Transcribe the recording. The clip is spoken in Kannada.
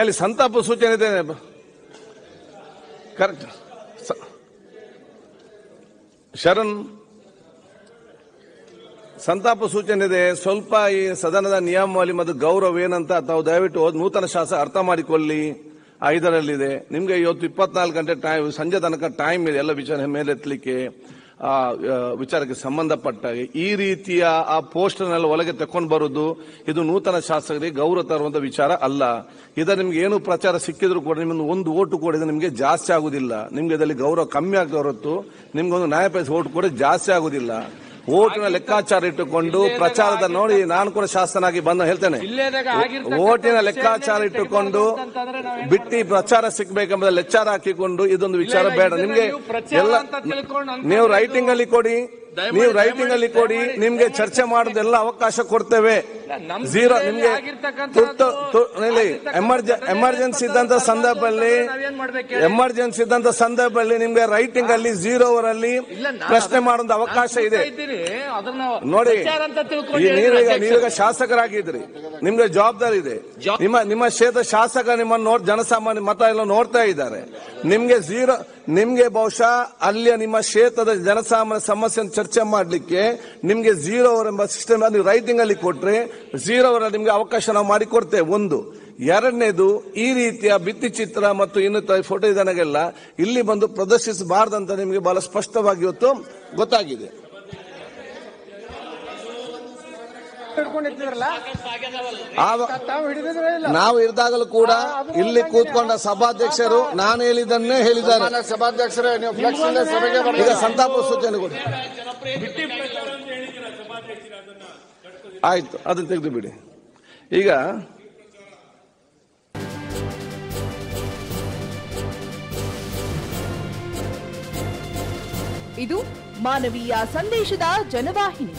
ಎಲ್ಲಿ ಸಂತಾಪ ಸೂಚನೆ ಇದೆ. ಕರೆಕ್ಟ್ ಶರಣ್, ಸಂತಾಪ ಸೂಚನೆ ಇದೆ. ಸ್ವಲ್ಪ ಈ ಸದನದ ನಿಯಮಾವಳಿ ಮತ್ತು ಗೌರವ ಏನಂತ ತಾವು ದಯವಿಟ್ಟು ಹೋದ ನೂತನ ಶಾಸಕ ಅರ್ಥ ಮಾಡಿಕೊಳ್ಳಿ. ಐದರಲ್ಲಿದೆ. ನಿಮ್ಗೆ ಇವತ್ತು ಇಪ್ಪತ್ನಾಲ್ಕು ಗಂಟೆ ಟೈಮ್ ಸಂಜೆ ತನಕ ಟೈಮ್ ಇದೆ. ಎಲ್ಲ ವಿಚಾರ ಮೇಲೆತ್ತಲಿಕ್ಕೆ. ವಿಚಾರಕ್ಕೆ ಸಂಬಂಧಪಟ್ಟ ಈ ರೀತಿಯ ಆ ಪೋಸ್ಟರ್ನೆಲ್ಲ ಒಳಗೆ ತಕೊಂಡು ಬರೋದು, ಇದು ನೂತನ ಶಾಸಕರಿಗೆ ಗೌರವ ತರುವಂತ ವಿಚಾರ ಅಲ್ಲ. ಇದರ ನಿಮ್ಗೆ ಏನು ಪ್ರಚಾರ ಸಿಕ್ಕಿದ್ರು ಕೂಡ ನಿಮ್ಮ ಒಂದು ಓಟು ಕೂಡ ಇದು ನಿಮ್ಗೆ ಜಾಸ್ತಿ ಆಗುದಿಲ್ಲ. ನಿಮ್ಗೆ ಇದರಲ್ಲಿ ಗೌರವ ಕಮ್ಮಿ ಆಗ್ತಾ ಹೊರತು ನಿಮ್ಗೆ ಒಂದು ನ್ಯಾಯಪಡಿಸಿ ಓಟು ಕೂಡ ಜಾಸ್ತಿ ಆಗುದಿಲ್ಲ. ಓಟಿನ ಲೆಕ್ಕಾಚಾರ ಇಟ್ಟುಕೊಂಡು ಪ್ರಚಾರದ ನೋಡಿ ನಾನು ಕೂಡ ಶಾಸನಾಗಿ ಬಂದು ಹೇಳ್ತೇನೆ. ಓಟಿನ ಲೆಕ್ಕಾಚಾರ ಇಟ್ಟುಕೊಂಡು ಬಿಟ್ಟಿ ಪ್ರಚಾರ ಸಿಗ್ಬೇಕೆಂಬ ಲೆಕ್ಚಾರ ಹಾಕಿಕೊಂಡು ಇದೊಂದು ವಿಚಾರ ಬೇಡ. ನಿಮ್ಗೆ ಎಲ್ಲ ನೀವು ರೈಟಿಂಗ್ ಅಲ್ಲಿ ಕೊಡಿ. ನೀವು ರೈಟಿಂಗ್ ಅಲ್ಲಿ ಕೊಡಿ. ನಿಮ್ಗೆ ಚರ್ಚೆ ಮಾಡೋದೆಲ್ಲ ಅವಕಾಶ ಕೊಡ್ತೇವೆ. ಝೀರೋ ನಿಮ್ಗೆ ತುರ್ತು ಎಮರ್ಜೆನ್ಸಿ ಇದ್ದಂತ ಸಂದರ್ಭದಲ್ಲಿ? ಎಮರ್ಜೆನ್ಸಿ ಇದ್ದಂತ ಸಂದರ್ಭದಲ್ಲಿ ನಿಮ್ಗೆ ರೈಟಿಂಗ್ ಅಲ್ಲಿ ಝೀರೋ ಅವರಲ್ಲಿ ಇಲ್ಲ, ಪ್ರಶ್ನೆ ಮಾಡೋದು ಅವಕಾಶ ಇದೆ. ನೋಡಿ ನೀವೀಗ. ನೀವೀಗ ಶಾಸಕರಾಗಿದ್ರಿ. ನಿಮ್ಗೆ ಜವಾಬ್ದಾರಿ ಇದೆ. ನಿಮ್ಮ ನಿಮ್ಮ ಕ್ಷೇತ್ರ ಶಾಸಕ ನಿಮ್ಮನ್ನು ನೋಡ್ ಜನಸಾಮಾನ್ಯ ಮತ ಎಲ್ಲ ನೋಡ್ತಾ ಇದ್ದಾರೆ. ನಿಮ್ಗೆ ಝೀರೋ ನಿಮ್ಗೆ ಬಹುಶಃ ಅಲ್ಲಿಯ ನಿಮ್ಮ ಕ್ಷೇತ್ರದ ಜನಸಾಮಾನ್ಯ ಸಮಸ್ಯೆ ಚರ್ಚೆ ಮಾಡಲಿಕ್ಕೆ ನಿಮ್ಗೆ ಝೀರೋ ಅವರ್ ಎಂಬ ಸಿಸ್ಟಮ್ ನೀವು ರೈಟಿಂಗ್ ಅಲ್ಲಿ ಕೊಟ್ರೆ ಝೀರೋ ನಿಮಗೆ ಅವಕಾಶ ನಾವು ಮಾಡಿಕೊಡ್ತೇವೆ. ಒಂದು, ಎರಡನೇದು, ಈ ರೀತಿಯ ಭಿತ್ತಿ ಚಿತ್ರ ಮತ್ತು ಇನ್ನಿತರ ಫೋಟೋ ಇದನ್ನೆಲ್ಲ ಇಲ್ಲಿ ಬಂದು ಪ್ರದರ್ಶಿಸಬಾರ್ದಂತ ನಿಮಗೆ ಬಹಳ ಸ್ಪಷ್ಟವಾಗಿ ಇವತ್ತು ಗೊತ್ತಾಗಿದೆ ಹಿಡ್ಕೊಂಡಿರ್ತಿದ್ರಲ್ಲ ಆವ- ತಾವು ಹಿಡಿದಿದ್ರೆ ಇಲ್ಲ ನಾವು ಇರಿದಾಗಲೂ ಕೂಡ ಇಲ್ಲಿ ಕೂತ್ಕೊಂಡ ಸಭಾಧ್ಯಕ್ಷರು ನಾನು ಹೇಳಿದನ್ನೇ ಹೇಳಿದ್ದಾರೆ. ಸಭಾಧ್ಯಕ್ಷರೇ ನೀವು ಫ್ಲೆಕ್ಸ್ ಇಂದ ಸಭೆಗೆ ಈಗ ಸಂತಾಪ ಸೂಚನೆ ಕೊಡಿ. ಆಯ್ತು ಅದನ್ನ ತೆಗೆದು ಬಿಡಿ. ಈಗ ಇದು ಮಾನವೀಯ ಸಂದೇಶದ ಜನವಾಹಿನಿ.